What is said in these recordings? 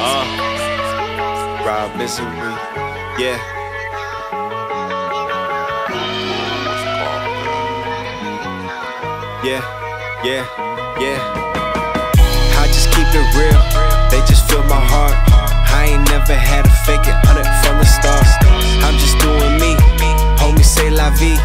Uh, Rob Mizory. Yeah. Yeah, yeah, yeah. I just keep it real. They just feel my heart. I ain't never had to fake it, on it from the start. I'm just doing me. Homie c'est la vie.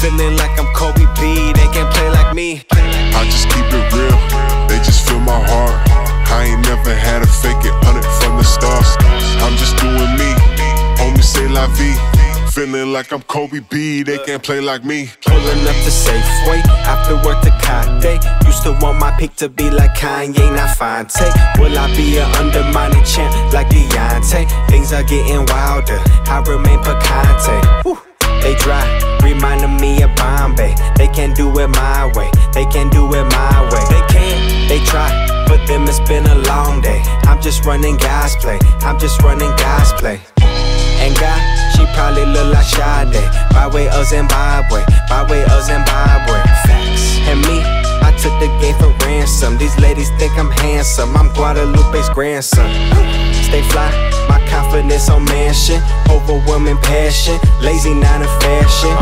Feeling like I'm Kobe B. They can't play like me. I just keep it real. They just feel my heart. I ain't never had to fake it, it from the start. I'm just doing me. Homie c'est la vie. Feeling like I'm Kobe B, they can't play like me. Pulling up to Safeway after work to Kate. Used to want my pick to be like Kanye, not Fonte. Will I be an undermining champ like Deontay? Things are getting wilder. I them it's been a long day. I'm just running God's play. I'm just running God's play. And God, she probably look like Sade. By way of Zimbabwe, by way of Zimbabwe. Facts. And me, I took the game for ransom. These ladies think I'm handsome. I'm Guadalupe's grandson. Stay fly, my confidence on mansion. Overwhelming passion, lazy nine in fashion.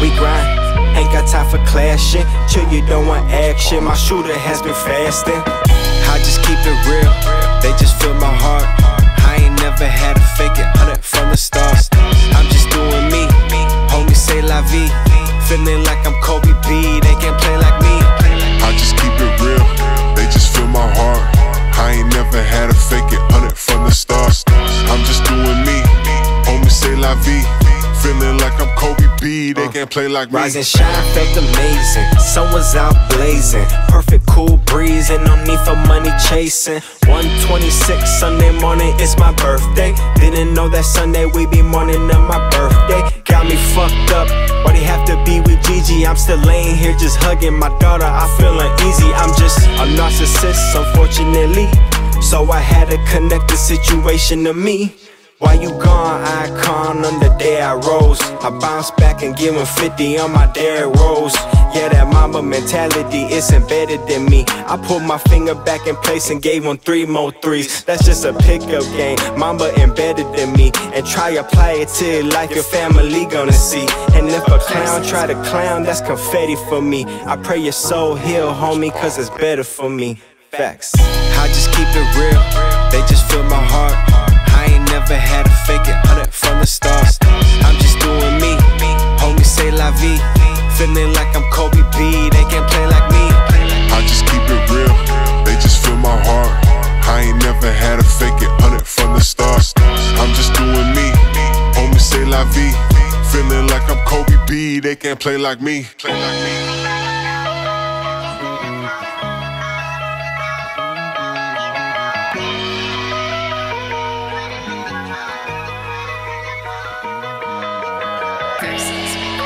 We grind, ain't got time for clashing. Chill, you don't want action. My shooter has been fasting. I just keep it real, they just feel my heart. I ain't never had to fake it, like I'm Kobe B, they uh. can't play like me. Rise and shine felt amazing. Sun was out blazing. Perfect cool breeze and no need for money chasing. 126 Sunday morning, it's my birthday. Didn't know that Sunday we be morning of my birthday. Got me fucked up. Why they have to be with Gigi? I'm still laying here just hugging my daughter. I feel uneasy. I'm just a narcissist, unfortunately. So I had to connect the situation to me. Why you gone, icon, on the day I rose. I bounce back and give him 50 on my Derrick Rose. Yeah, that mamba mentality is embedded in me. I put my finger back in place and gave him three more threes. That's just a pickup game, mamba embedded in me. And try apply it to your life, your family gonna see. And if a clown try to clown, that's confetti for me. I pray your soul heal, homie, cause it's better for me. Facts. I just keep it real, they just feel my heart never had to fake it, on it from the start. I'm just doing me, homie c'est la vie. Feeling like I'm Kobe B, they can't play like me. I just keep it real. They just feel my heart. I ain't never had to fake it, on it from the stars. I'm just doing me. Homie c'est la vie. Feeling like I'm Kobe B, they can't play like me. Play like me. Versus. me.